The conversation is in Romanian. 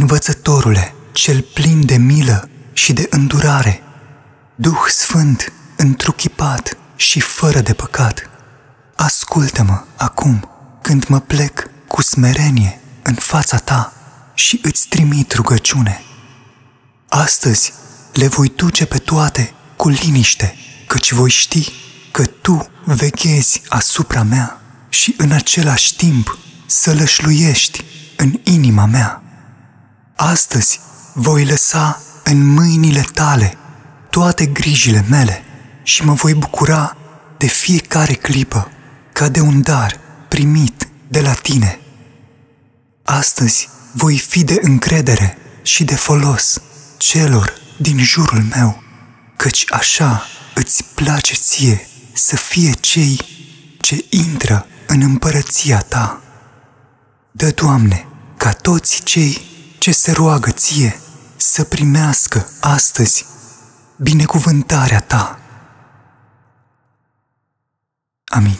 învățătorule, cel plin de milă și de îndurare, Duh Sfânt, întruchipat și fără de păcat, ascultă-mă acum când mă plec cu smerenie în fața ta și îți trimit rugăciune. Astăzi le voi duce pe toate cu liniște, căci voi ști că tu veghezi asupra mea și în același timp să lășluiești în inima mea. Astăzi voi lăsa în mâinile tale toate grijile mele și mă voi bucura de fiecare clipă ca de un dar primit de la tine. Astăzi voi fi de încredere și de folos celor din jurul meu, căci așa îți place ție să fie cei ce intră în împărăția ta. Dă, Doamne, ca toți cei ce se roagă ție să primească astăzi binecuvântarea ta. Amin.